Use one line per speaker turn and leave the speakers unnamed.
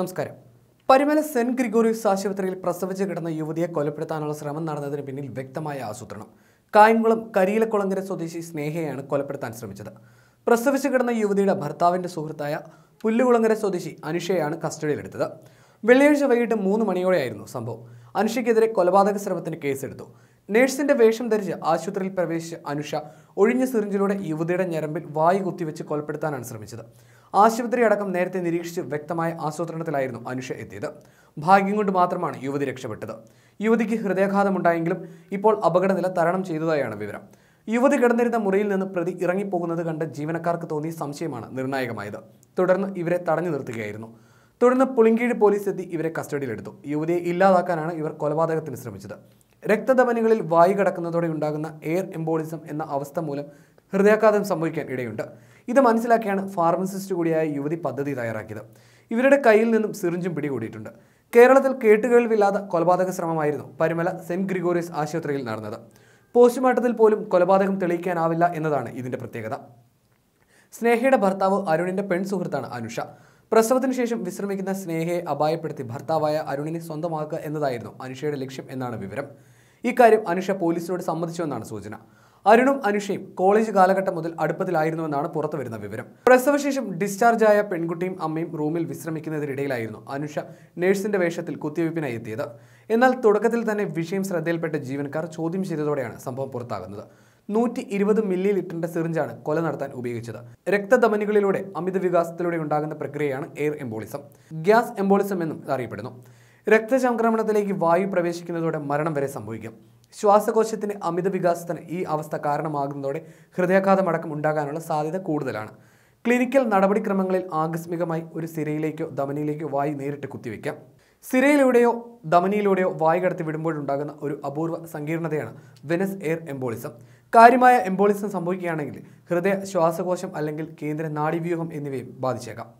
നമസ്കാരം. പരിമല സെന്റ് ഗ്രിഗോറിയസ് ആശുപത്രിയിൽ പ്രസവിച്ച് കിടന്ന യുവതിയെ കൊലപ്പെടുത്താനുള്ള ശ്രമം നടന്നതിന് പിന്നിൽ വ്യക്തമായ ആസൂത്രണം. കായംകുളം കരിയിലക്കുളങ്ങര സ്വദേശി സ്നേഹയാണ് കൊലപ്പെടുത്താൻ ശ്രമിച്ചത്. പ്രസവിച്ച് കിടന്ന യുവതിയുടെ ഭർത്താവിന്റെ സുഹൃത്തായ പുല്ലുകുളങ്ങര സ്വദേശി അനുഷയാണ് കസ്റ്റഡിയിലെടുത്തത്. വെള്ളിയാഴ്ച വൈകിട്ട് മൂന്ന് മണിയോടെയായിരുന്നു സംഭവം. അനുഷയ്ക്കെതിരെ കൊലപാതക ശ്രമത്തിന് കേസെടുത്തു. നേഴ്സിന്റെ വേഷം ധരിച്ച് ആശുപത്രിയിൽ പ്രവേശിച്ച അനുഷ ഒഴിഞ്ഞ സിറിഞ്ചിലൂടെ യുവതിയുടെ ഞരമ്പിൽ വായു കുത്തിവെച്ച് കൊലപ്പെടുത്താനാണ് ശ്രമിച്ചത്. ആശുപത്രി അടക്കം നേരത്തെ നിരീക്ഷിച്ച് വ്യക്തമായ ആസൂത്രണത്തിലായിരുന്നു അനുഷ എത്തിയത്. ഭാഗ്യം കൊണ്ട് മാത്രമാണ് യുവതി രക്ഷപ്പെട്ടത്. യുവതിക്ക് ഹൃദയാഘാതമുണ്ടായെങ്കിലും ഇപ്പോൾ അപകടനില തരണം ചെയ്തതായാണ് വിവരം. യുവതി കിടന്നിരുന്ന മുറിയിൽ നിന്ന് പ്രതി ഇറങ്ങിപ്പോകുന്നത് കണ്ട് ജീവനക്കാർക്ക് തോന്നിയ സംശയമാണ് നിർണായകമായത്. തുടർന്ന് ഇവരെ തടഞ്ഞു നിർത്തുകയായിരുന്നു. തുടർന്ന് പുളിങ്കീഴ് പോലീസ് എത്തി ഇവരെ കസ്റ്റഡിയിലെടുത്തു. യുവതിയെ ഇല്ലാതാക്കാനാണ് ഇവർ കൊലപാതകത്തിന് ശ്രമിച്ചത്. രക്തധമനികളിൽ വായു കടക്കുന്നതോടെ ഉണ്ടാകുന്ന എയർ എംബോളിസം എന്ന അവസ്ഥ മൂലം ഹൃദയാഘാതം സംഭവിക്കാൻ ഇടയുണ്ട്. ഇത് മനസ്സിലാക്കിയാണ് ഫാർമസിസ്റ്റ് കൂടിയായ യുവതി പദ്ധതി തയ്യാറാക്കിയത്. ഇവരുടെ കയ്യിൽ നിന്നും സിറിഞ്ചും പിടികൂടിയിട്ടുണ്ട്. കേരളത്തിൽ കേട്ടുകേൾവില്ലാത്ത കൊലപാതക ശ്രമമായിരുന്നു പരിമല സെന്റ് ഗ്രിഗോറിയസ് ആശുപത്രിയിൽ നടന്നത്. പോസ്റ്റ്മോർട്ടത്തിൽ പോലും കൊലപാതകം തെളിയിക്കാനാവില്ല എന്നതാണ് ഇതിന്റെ പ്രത്യേകത. സ്നേഹയുടെ ഭർത്താവ് അരുണിന്റെ പെൺ സുഹൃത്താണ് അനുഷ. പ്രസവത്തിന് ശേഷം വിശ്രമിക്കുന്ന സ്നേഹയെ അപായപ്പെടുത്തി ഭർത്താവായ അരുണിനെ സ്വന്തമാക്കുക എന്നതായിരുന്നു അനുഷയുടെ ലക്ഷ്യം എന്നാണ് വിവരം. ഇക്കാര്യം അനുഷ പോലീസിനോട് സമ്മതിച്ചുവെന്നാണ് സൂചന. അരുണും അനുഷയും കോളേജ് കാലഘട്ടം മുതൽ അടുപ്പത്തിലായിരുന്നുവെന്നാണ് പുറത്തു വരുന്ന വിവരം. പ്രസവശേഷം ഡിസ്ചാർജ് ആയ പെൺകുട്ടിയും അമ്മയും റൂമിൽ വിശ്രമിക്കുന്നതിനിടയിലായിരുന്നു അനുഷ നഴ്സിന്റെ വേഷത്തിൽ കുത്തിവയ്പ്പിനായി എത്തിയത്. എന്നാൽ തുടക്കത്തിൽ തന്നെ വിഷയം ശ്രദ്ധയിൽപ്പെട്ട ജീവനക്കാർ ചോദ്യം ചെയ്തതോടെയാണ് സംഭവം പുറത്താകുന്നത്. നൂറ്റി ഇരുപത് മില്ലി ലിറ്ററിന്റെ സിറിഞ്ചാണ് കൊല നടത്താൻ ഉപയോഗിച്ചത്. രക്തധമനികളിലൂടെ അമിത വികാസത്തിലൂടെ ഉണ്ടാകുന്ന പ്രക്രിയയാണ് എയർ എംബോളിസം. ഗ്യാസ് എംബോളിസം എന്നും അറിയപ്പെടുന്നു. രക്തചംക്രമണത്തിലേക്ക് വായു പ്രവേശിക്കുന്നതോടെ മരണം വരെ സംഭവിക്കാം. ശ്വാസകോശത്തിന്റെ അമിത വികാസത്തിന് ഈ അവസ്ഥ കാരണമാകുന്നതോടെ ഹൃദയാഘാതമടക്കം ഉണ്ടാകാനുള്ള സാധ്യത കൂടുതലാണ്. ക്ലിനിക്കൽ നടപടിക്രമങ്ങളിൽ ആകസ്മികമായി ഒരു സിരയിലേക്കോ ധമനിയിലേക്കോ വായു നേരിട്ട് കുത്തിവെക്കാം സിരയിലൂടെയോ ധമനിയിലൂടെയോ വായു കടത്തി വിടുമ്പോഴുണ്ടാകുന്ന ഒരു അപൂർവ സങ്കീർണതയാണ് വെനസ് എയർ എംബോളിസം. കാര്യമായ എംബോളിസം സംഭവിക്കുകയാണെങ്കിൽ ഹൃദയ ശ്വാസകോശം അല്ലെങ്കിൽ കേന്ദ്ര നാഡീവ്യൂഹം എന്നിവയും ബാധിച്ചേക്കാം.